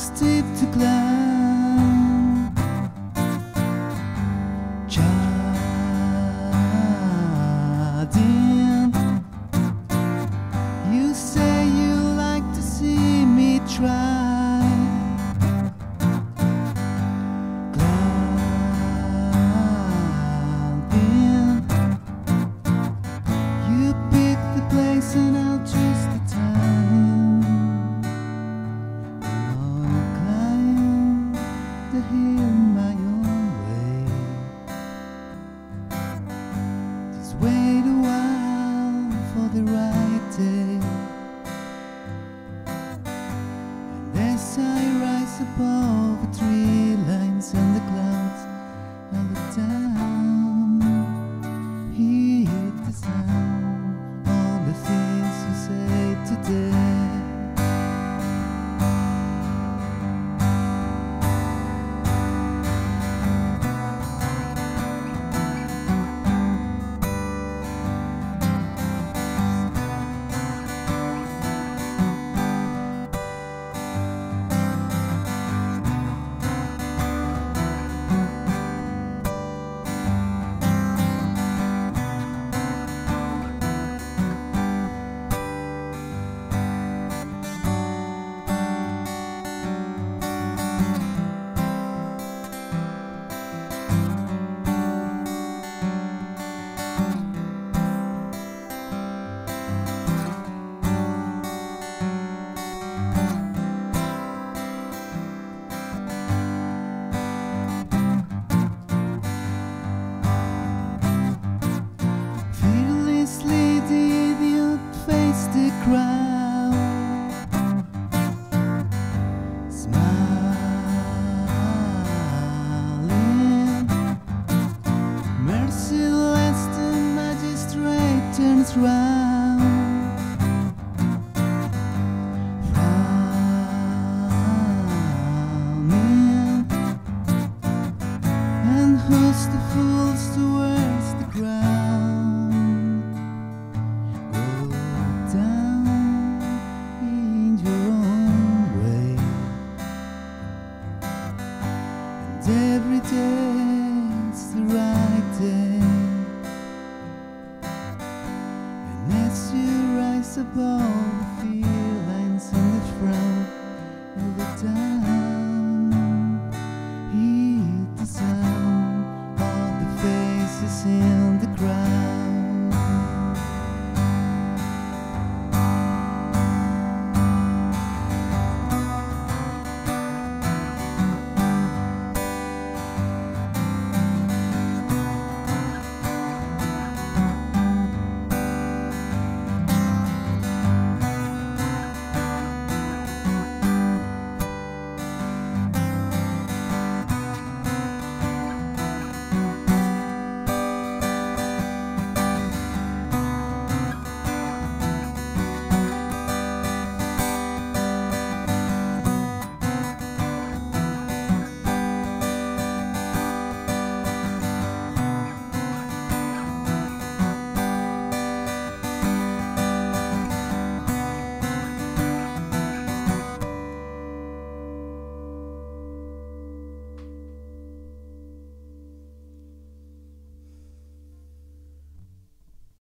steep to climb. Jardine, you say you like to see me try. Gliding, you pick the place and I'll try wait a while for the right day. And as I rise above. ground. Smiling, merciless the magistrate turns round. Frowning, and who's the fool's to worst?